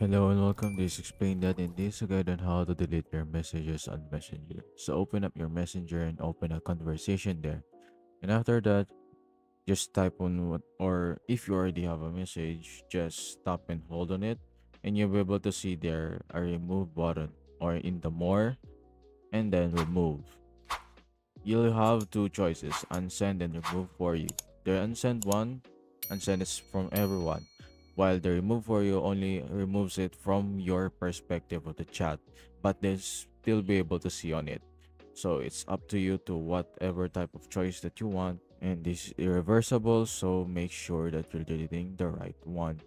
Hello and welcome. This Explain Dad in this guide on how to delete your messages on Messenger. So open up your Messenger and open a conversation there. And after that, just type on what or if you already have a message, just stop and hold on it and you'll be able to see there a remove button or in the more and then remove. You'll have two choices, unsend and remove for you. The unsend one, unsend is from everyone while the remove for you only removes it from your perspective of the chat but they'll still be able to see on it. So it's up to you to whatever type of choice that you want and this is irreversible so make sure that you're deleting the right one